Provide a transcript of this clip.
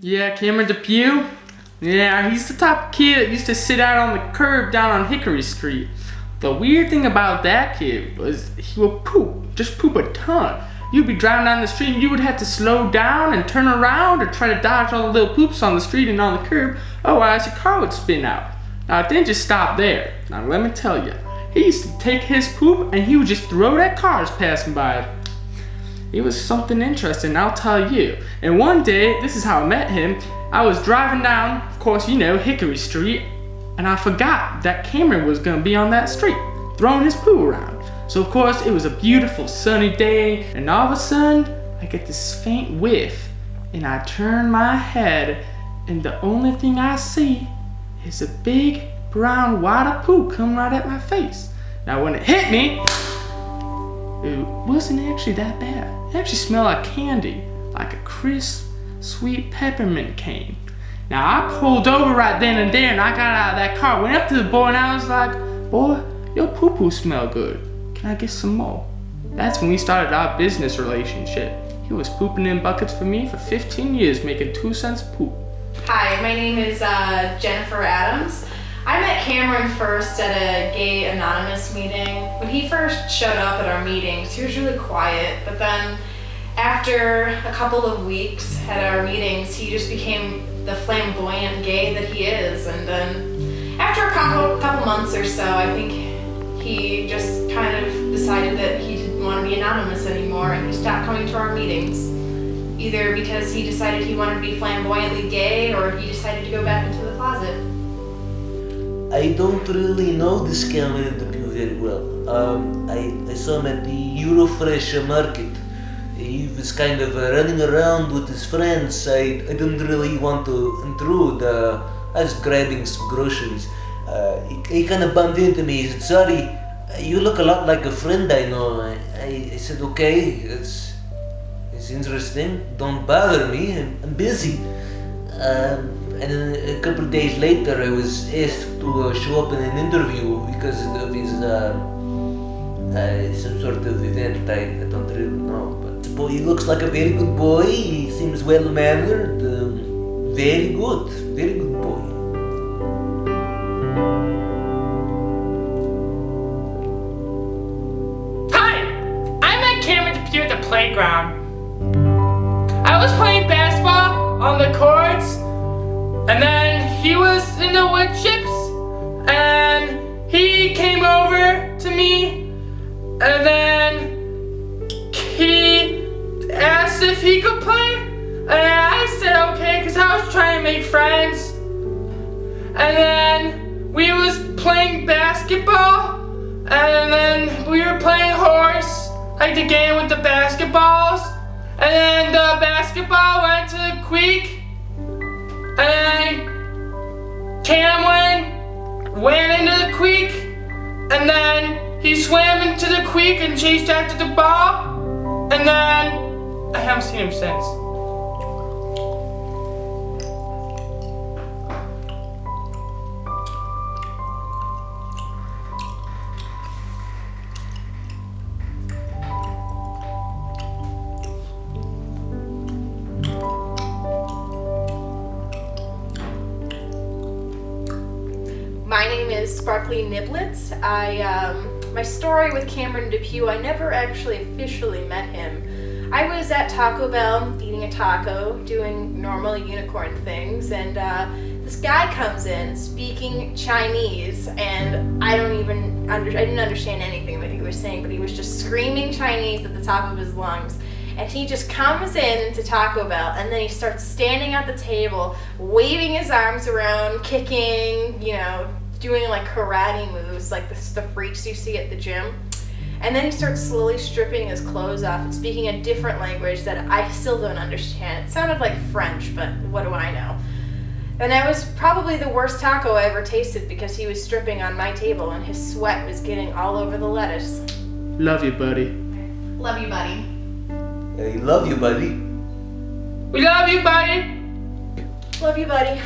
Yeah, Cameron Depue. Yeah, he's the of kid that used to sit out on the curb down on Hickory Street. The weird thing about that kid was he would poop, just poop a ton. You'd be driving down the street and you would have to slow down and turn around or try to dodge all the little poops on the street and on the curb, otherwise your car would spin out. Now it didn't just stop there. Now let me tell you, he used to take his poop and he would just throw it at cars passing by. It was something interesting, I'll tell you. And one day, this is how I met him, I was driving down, of course, you know, Hickory Street, and I forgot that Cameron was gonna be on that street, throwing his poo around. So of course, it was a beautiful sunny day, and all of a sudden, I get this faint whiff, and I turn my head, and the only thing I see is a big brown wad of poo come right at my face. Now when it hit me, it wasn't actually that bad. It actually smelled like candy, like a crisp, sweet peppermint cane. Now I pulled over right then and there and I got out of that car, went up to the boy and I was like, boy, your poo poo smell good. Can I get some more? That's when we started our business relationship. He was pooping in buckets for me for 15 years, making two cents poop. Hi, my name is uh, Jennifer Adams. I met Cameron first at a gay anonymous meeting. When he first showed up at our meetings, he was really quiet, but then after a couple of weeks at our meetings, he just became the flamboyant gay that he is. And then after a couple, couple months or so, I think he just kind of decided that he didn't want to be anonymous anymore and he stopped coming to our meetings. Either because he decided he wanted to be flamboyantly gay or he decided to go back into the closet. I don't really know this Cameron Depue very well. Um, I, I saw him at the Eurofresh market. He was kind of uh, running around with his friends. I, I didn't really want to intrude. Uh, I was grabbing some groceries. Uh, he, he kind of bumped into me. He said, sorry, you look a lot like a friend I know. I, I, I said, okay, it's, it's interesting. Don't bother me, I'm, I'm busy. Um, and then a couple of days later, I was asked to uh, show up in an interview because of his uh, uh, some sort of event. I, I don't really know, but boy he looks like a very good boy. He seems well mannered. Um, very good, very good boy. Hi! I met Cameron Depue at the playground. I was playing basketball on the courts, and then he was in the wood chips, and he came over to me, and then he asked if he could play, and I said okay, because I was trying to make friends. And then we was playing basketball, and then we were playing horse, like the game with the basketballs. And then the basketball went to the creek, and Cameron went into the creek, and then he swam into the creek and chased after the ball, and then I haven't seen him since. My name is Sparkly Niblets. I, um, my story with Cameron Depue, I never actually officially met him. I was at Taco Bell eating a taco, doing normal unicorn things, and uh, this guy comes in speaking Chinese, and I don't even under, I didn't understand anything that he was saying, but he was just screaming Chinese at the top of his lungs. And he just comes in to Taco Bell and then he starts standing at the table, waving his arms around, kicking, you know, doing like karate moves, like the, the freaks you see at the gym. And then he starts slowly stripping his clothes off and speaking a different language that I still don't understand. It sounded like French, but what do I know? And that was probably the worst taco I ever tasted because he was stripping on my table and his sweat was getting all over the lettuce. Love you, buddy. Love you, buddy. I love you, buddy. We love you, buddy. Love you, buddy.